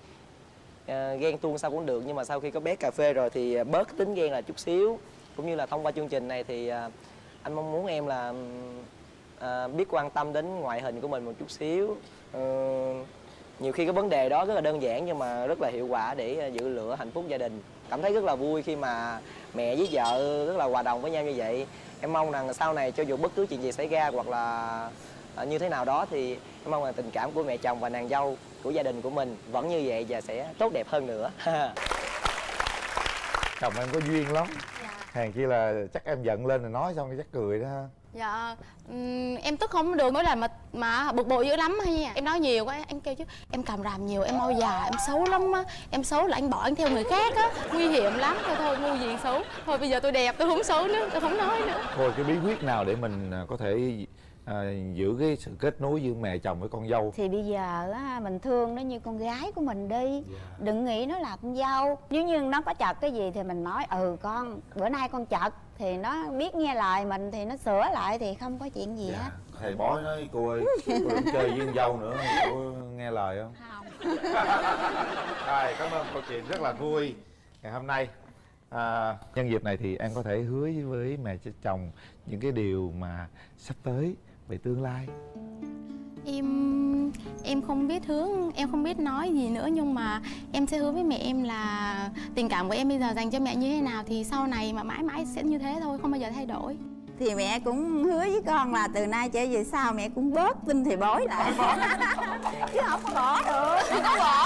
ờ, ghen tuông sao cũng được nhưng mà sau khi có bé cà phê rồi thì ờ, bớt tính ghen là chút xíu. Cũng như là thông qua chương trình này thì ờ, anh mong muốn em là ờ, biết quan tâm đến ngoại hình của mình một chút xíu. Ờ, nhiều khi cái vấn đề đó rất là đơn giản nhưng mà rất là hiệu quả để giữ lửa hạnh phúc gia đình. Cảm thấy rất là vui khi mà mẹ với vợ rất là hòa đồng với nhau như vậy em mong rằng sau này cho dù bất cứ chuyện gì xảy ra hoặc là ờ, như thế nào đó thì em mong rằng tình cảm của mẹ chồng và nàng dâu của gia đình của mình vẫn như vậy và sẽ tốt đẹp hơn nữa. Chồng em có duyên lắm. Hàng chi là chắc em giận lên rồi nói xong chắc cười đó ha dạ ừm, em tức không được mỗi lần mà mà bực bội dữ lắm hay nha à. em nói nhiều quá anh kêu chứ em cầm ràm nhiều em mau già em xấu lắm á. Em xấu là anh bỏ anh theo người khác á. Nguy hiểm lắm thôi thôi ngu gì xấu. Thôi bây giờ tôi đẹp tôi không xấu nữa tôi không nói nữa. Thôi cái bí quyết nào để mình à, có thể à, giữ cái sự kết nối giữa mẹ chồng với con dâu. Thì bây giờ á mình thương nó như con gái của mình đi. Đừng nghĩ nó là con dâu. Nếu như nó có chật cái gì thì mình nói ừ con bữa nay con chật. Thì nó biết nghe lời mình thì nó sửa lại thì không có chuyện gì hết. Thầy bói nói cô ơi cô đừng chơi với con dâu nữa. Cô nghe lời không? Không. Rồi cảm ơn câu chuyện rất là vui ngày hôm nay. À, nhân dịp này thì em có thể hứa với mẹ chồng những cái điều mà sắp tới về tương lai? Em em không biết hướng em không biết nói gì nữa nhưng mà em sẽ hứa với mẹ em là tình cảm của em bây giờ dành cho mẹ như thế nào thì sau này mà mãi mãi sẽ như thế thôi không bao giờ thay đổi. Thì mẹ cũng hứa với con là từ nay trở về sau mẹ cũng bớt tin thì bói lại. Chứ không có bỏ được. Không có bỏ